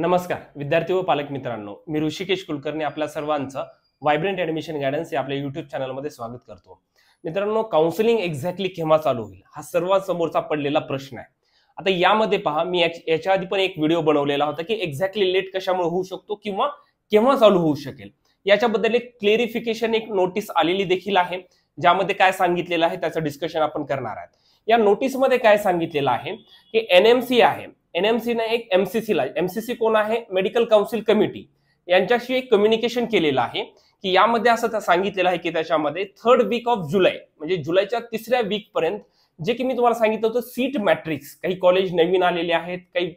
नमस्कार विद्यार्थी व पालक मित्रांनो मी ऋषिकेश कुलकर्णी आपल्या सर्वांचं व्हायब्रंट ऍडमिशन गायडन्स या आपल्या युट्यूब चॅनलमध्ये स्वागत करतो. मित्रांनो काउन्सिलिंग एक्झॅक्टली केव्हा चालू होईल हा सर्वात समोरचा पडलेला प्रश्न आहे. आता यामध्ये पहा मी याच्या आधी पण एक व्हिडिओ बनवलेला होता की एक्झॅक्टली लेट कशामुळे होऊ शकतो किंवा केव्हा चालू होऊ शकेल. याच्याबद्दल एक क्लेरिफिकेशन एक नोटीस आलेली देखील आहे. ज्यामध्ये काय सांगितलेलं आहे त्याचं डिस्कशन आपण करणार आहोत. या नोटीसमध्ये काय सांगितलेलं आहे की एनएमसी आहे. एनएमसीने एक एमसीसीला एमसीसी कोण आहे? मेडिकल काउन्सिल कमिटी यांच्याशी एक कम्युनिकेशन केलेलं आहे की यामध्ये असं त्या सांगितलेलं आहे की त्याच्यामध्ये थर्ड वीक ऑफ जुलै म्हणजे जुलैच्या तिसऱ्या वीक पर्यंत जे की मी तुम्हाला सांगितलं होतं सीट मॅट्रिक्स काही कॉलेज नवीन आलेले आहेत काही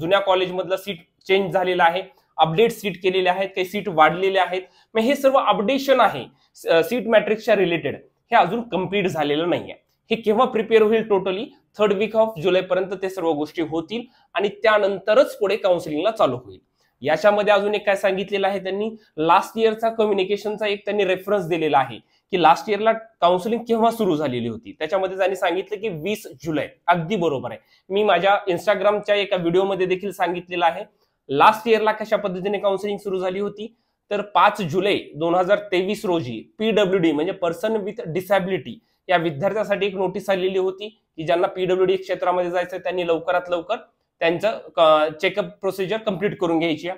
जुन्या कॉलेजमधलं सीट चेंज झालेलं आहे. अपडेट सीट केलेले आहेत काही सीट वाढलेले आहेत. मग हे सर्व अपडेशन आहे सीट मॅट्रिक्सच्या रिलेटेड हे अजून कंप्लीट झालेलं नाहीये. हे केव्हा प्रिपेअर होईल टोटली थर्ड वीक ऑफ जुलैपर्यंत ते सर्व गोष्टी होतील आणि त्यानंतरच पुढे काउन्सिलिंगला चालू होईल. याच्यामध्ये अजून एक काय सांगितलेलं आहे त्यांनी? लास्ट इयरचा कम्युनिकेशनचा एक त्यांनी रेफरन्स दिलेला आहे की लास्ट इयरला काउन्सिलिंग केव्हा सुरू झालेली होती? त्याच्यामध्ये त्यांनी सांगितलं की वीस जुलै. अगदी बरोबर आहे. मी माझ्या इंस्टाग्रामच्या एका व्हिडिओमध्ये देखील सांगितलेलं आहे लास्ट इयरला कशा पद्धतीने काउन्सिलिंग सुरू झाली होती? तर पाच जुलै दोन हजार तेवीस रोजी पीडब्ल्यू डी म्हणजे पर्सन विथ डिसॅबिलिटी या विद्यार्थ्यासाठी एक नोटीस आलेली होती की ज्यांना पीडब्ल्यू डी क्षेत्रामध्ये जायचं त्यांनी लवकरात लवकर त्यांचं चेकअप प्रोसिजर कंप्लीट करून घ्यायची.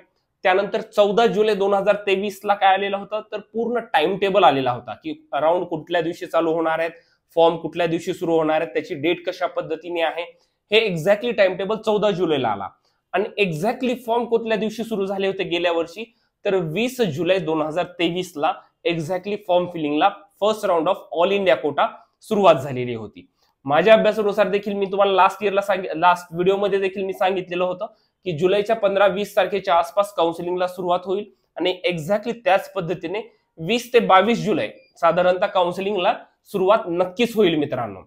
त्यानंतर चौदा जुलै दोन हजार तेवीस ला काय आलेलं होतं? तर पूर्ण टाइम टेबल आलेला होता की अराउंड कुठल्या दिवशी चालू होणार आहेत फॉर्म कुठल्या दिवशी सुरू होणार आहेत त्याची डेट कशा पद्धतीने आहे? हे एक्झॅक्टली टाइम टेबल चौदा जुलैला आला. आणि एक्झॅक्टली फॉर्म कुठल्या दिवशी सुरू झाले होते गेल्या वर्षी? तर वीस जुलै दोन हजार तेवीस ला exactly form फिलिंगला first round of all India quota सुरुवात झालेली होती. माझ्या अभ्यासानुसार देखील मी तुम्हाला लास्ट इयरला सांग लास्ट व्हिडिओमध्ये देखील मी सांगितलेलं होतं की जुलैच्या पंधरा वीस तारखेच्या आसपास काउन्सिलिंगला सुरुवात होईल आणि एक्झॅक्टली त्याच पद्धतीने वीस ते बावीस जुलै साधारणतः काउन्सिलिंगला सुरुवात नक्कीच होईल मित्रांनो.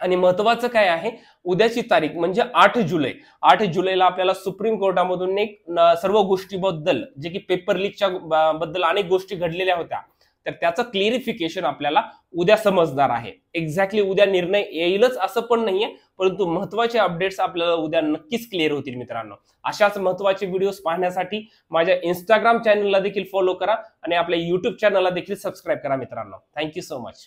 आणि महत्वाचं काय आहे? उद्याची तारीख म्हणजे आठ जुलै. आठ जुलैला आपल्याला सुप्रीम कोर्टामधून एक सर्व गोष्टीबद्दल जे की पेपर लीकच्या बद्दल अनेक गोष्टी घडलेल्या होत्या. तर त्याचं क्लिअरिफिकेशन आपल्याला उद्या समजणार आहे. एक्झॅक्टली उद्या निर्णय येईलच असं पण नाहीये परंतु महत्त्वाचे अपडेट्स आपल्याला उद्या नक्कीच क्लिअर होतील मित्रांनो. अशाच महत्त्वाचे व्हिडिओज पाहण्यासाठी माझ्या इंस्टाग्राम चॅनलला देखील फॉलो करा आणि आपल्या युट्यूब चॅनलला देखील सबस्क्राईब करा मित्रांनो. Thank you so much